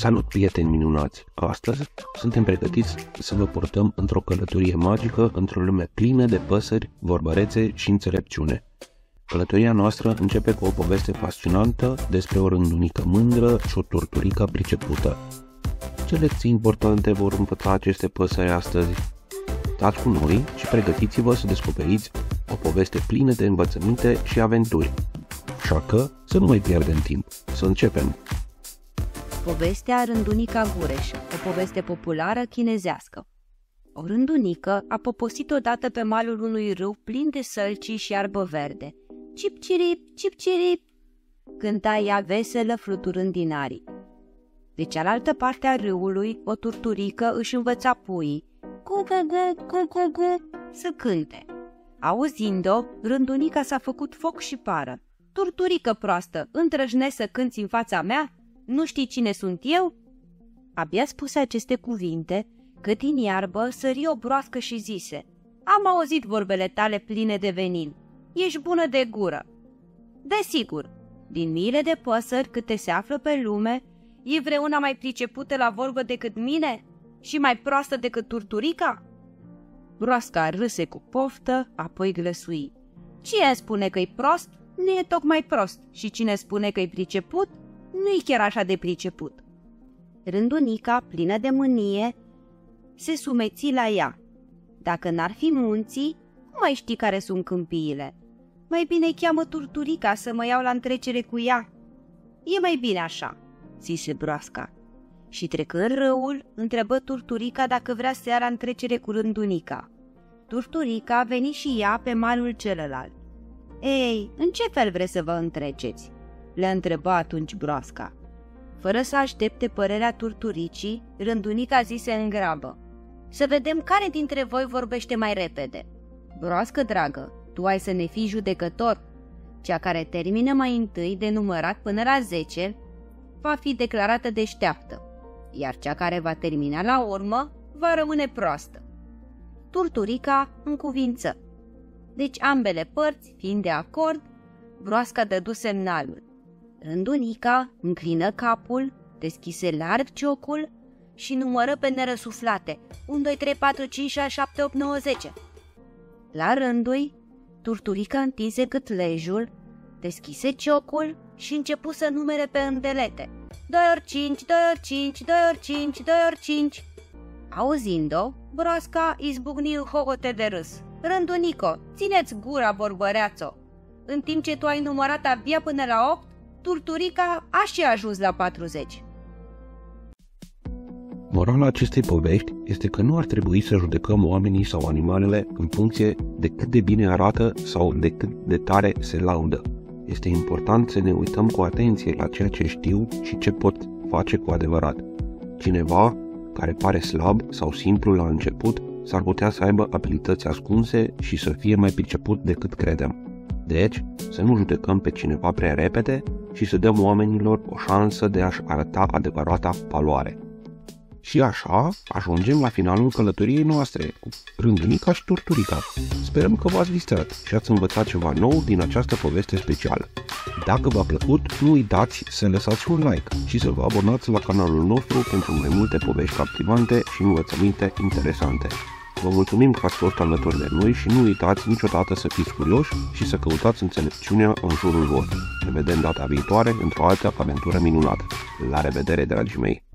Salut, prieteni minunați! Astăzi suntem pregătiți să vă portăm într-o călătorie magică într-o lume plină de păsări, vorbărețe și înțelepciune. Călătoria noastră începe cu o poveste fascinantă despre o rândunică mândră și o torturică pricepută. Ce lecții importante vor învăța aceste păsări astăzi? Stați cu noi și pregătiți-vă să descoperiți o poveste plină de învățăminte și aventuri. Așa că să nu mai pierdem timp, să începem! Povestea Rândunica Gureș, o poveste populară chinezească. O rândunică a poposit odată pe malul unui râu plin de sălci și arbă verde. Cip-cirip, cip-cirip, cânta ea veselă fluturând din aripi. De cealaltă parte a râului, o turturică își învăța puii, cu cu cu cu cu să cânte. Auzind-o, rândunica s-a făcut foc și pară. Turturică proastă, întrăjne să cânți în fața mea? Nu știi cine sunt eu?" Abia spuse aceste cuvinte, că din iarbă sări o broască și zise, Am auzit vorbele tale pline de venin. Ești bună de gură." Desigur, din miile de păsări câte se află pe lume, e vreuna mai pricepută la vorbă decât mine și mai proastă decât turturica?" Broasca râse cu poftă, apoi glăsui. Cine spune că-i prost, nu e tocmai prost și cine spune că-i priceput, nu-i chiar așa de priceput. Rândunica, plină de mânie, se sumeți la ea. Dacă n-ar fi munții, cum mai știi care sunt câmpiile? Mai bine cheamă turturica să mă iau la întrecere cu ea. E mai bine așa, zise broasca. Și trecând râul, întrebă turturica dacă vrea să ia la întrecere cu rândunica. Turturica a venit și ea pe malul celălalt. Ei, în ce fel vreți să vă întreceți? Le întreba atunci broasca. Fără să aștepte părerea turturicii, rândunica zise în grabă. Să vedem care dintre voi vorbește mai repede. Broască dragă, tu ai să ne fii judecător. Cea care termină mai întâi de numărat până la 10 va fi declarată deșteaptă, iar cea care va termina la urmă va rămâne proastă. Turturica în cuvință. Deci ambele părți, fiind de acord, broasca dădu semnalul. Rândunica înclină capul, deschise larg ciocul și numără pe nerăsuflate. 1, 2, 3, 4, 5, 6, 7, 8, 9, 10. La rândui, turturica întinse lejul, deschise ciocul și începu să numere pe îndelete. 2 ori 5, 2 ori 5, 2 ori 5, 2 ori 5. Auzind-o, broasca izbucni în hohote de râs. Rândunico, țineți gura, borbăreațo! În timp ce tu ai numărat abia până la 8, Turturica a și ajuns la 40. Morala acestei povești este că nu ar trebui să judecăm oamenii sau animalele în funcție de cât de bine arată sau de cât de tare se laudă. Este important să ne uităm cu atenție la ceea ce știu și ce pot face cu adevărat. Cineva care pare slab sau simplu la început s-ar putea să aibă abilități ascunse și să fie mai priceput decât credem. Deci, să nu judecăm pe cineva prea repede și să dăm oamenilor o șansă de a-și arăta adevărata valoare. Și așa ajungem la finalul călătoriei noastre cu Rândunica și Turturica. Sperăm că v-ați distrat și ați învățat ceva nou din această poveste specială. Dacă v-a plăcut, nu uitați să lăsați un like și să vă abonați la canalul nostru pentru mai multe povești captivante și învățăminte interesante. Vă mulțumim că ați fost alături de noi și nu uitați niciodată să fiți curioși și să căutați înțelepciunea în jurul vostru. Ne vedem data viitoare într-o altă aventură minunată. La revedere, dragii mei!